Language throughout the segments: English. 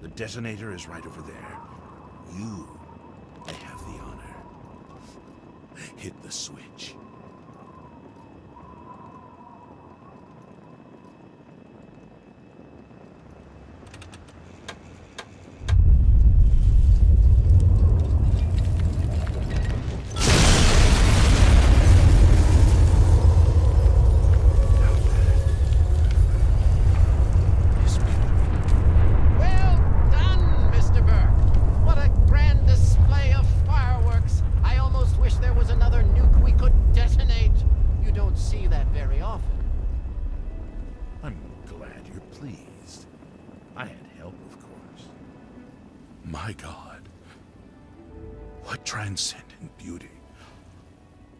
The detonator is right over there. You may have the honor. Hit the switch. See that very often. I'm glad you're pleased. I had help, of course. My God. What transcendent beauty.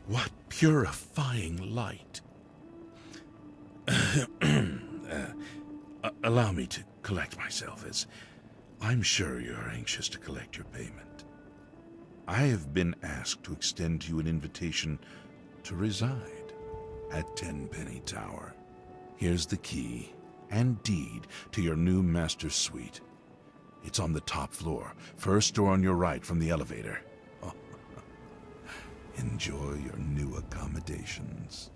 What purifying light. Uh, allow me to collect myself, as I'm sure you're anxious to collect your payment. I have been asked to extend to you an invitation to reside at Tenpenny Tower. Here's the key and deed to your new master's suite. It's on the top floor, first door on your right from the elevator. Enjoy your new accommodations.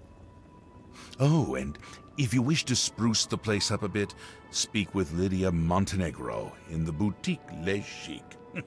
Oh, and if you wish to spruce the place up a bit, speak with Lydia Montenegro in the boutique Le Chic.